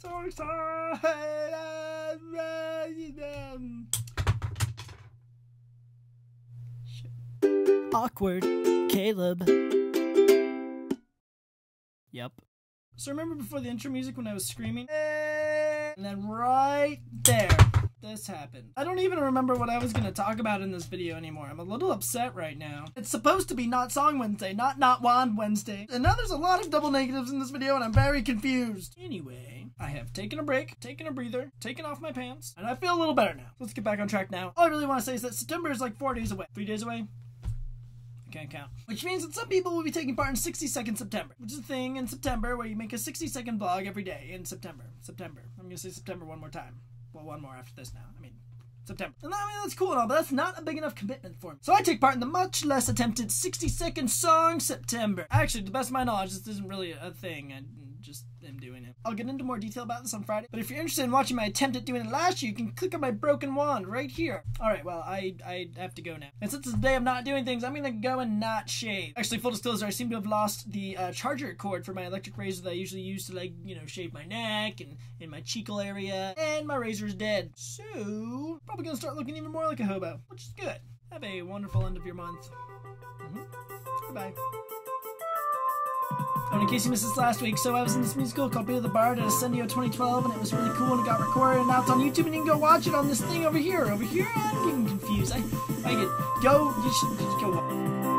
so excited. Awkward, Caleb. Yep. So remember before the intro music when I was screaming? And then right there, this happened. I don't even remember what I was going to talk about in this video anymore. I'm a little upset right now. It's supposed to be Not Song Wednesday, not Not Wand Wednesday. And now there's a lot of double negatives in this video and I'm very confused. Anyway, I have taken a break, taken a breather, taken off my pants, and I feel a little better now. Let's get back on track now. All I really want to say is that September is like four days away. Three days away? Can't count. Which means that some people will be taking part in 60 Second September, which is a thing in September where you make a 60 second vlog every day in September. September. I'm gonna say September one more time. Well, one more after this now. I mean, September. And I mean, that's cool and all, but that's not a big enough commitment for me. So I take part in the much less attempted 60 second song September. Actually, to the best of my knowledge, this isn't really a thing. I just am doing it. I'll get into more detail about this on Friday, but if you're interested in watching my attempt at doing it last year, you can click on my broken wand right here. Alright, well, I, I have to go now. And since it's a day of not doing things, I'm gonna go and not shave. Actually, full disclosure, I seem to have lost the uh, charger cord for my electric razor that I usually use to, like, you know, shave my neck and in my cheekle area, and my razor's dead. So, probably gonna start looking even more like a hobo, which is good. Have a wonderful end of your month. Mm -hmm. Bye-bye. In case you missed this last week, so I was in this musical called Beedle the Bard at Ascendio 2012, and it was really cool, and it got recorded, and now it's on YouTube, and you can go watch it on this thing over here. Over here, I'm getting confused. I, I get, go, you should just go